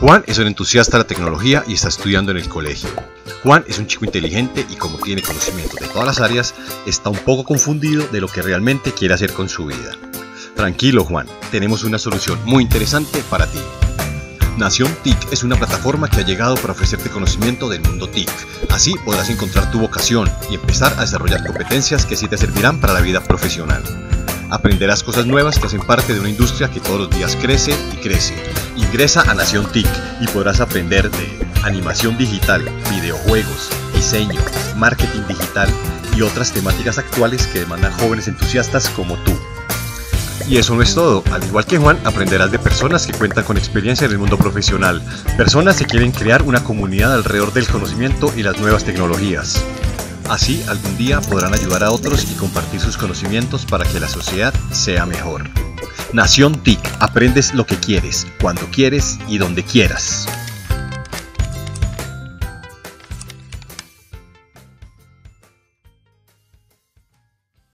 Juan es un entusiasta de la tecnología y está estudiando en el colegio. Juan es un chico inteligente y como tiene conocimiento de todas las áreas, está un poco confundido de lo que realmente quiere hacer con su vida. Tranquilo Juan, tenemos una solución muy interesante para ti. Nación TIC es una plataforma que ha llegado para ofrecerte conocimiento del mundo TIC. Así podrás encontrar tu vocación y empezar a desarrollar competencias que sí te servirán para la vida profesional. Aprenderás cosas nuevas que hacen parte de una industria que todos los días crece y crece. Ingresa a Nación TIC y podrás aprender de animación digital, videojuegos, diseño, marketing digital y otras temáticas actuales que demandan jóvenes entusiastas como tú. Y eso no es todo, al igual que Juan, aprenderás de personas que cuentan con experiencia en el mundo profesional, personas que quieren crear una comunidad alrededor del conocimiento y las nuevas tecnologías. Así algún día podrán ayudar a otros y compartir sus conocimientos para que la sociedad sea mejor. Nación TIC, aprendes lo que quieres, cuando quieres y donde quieras.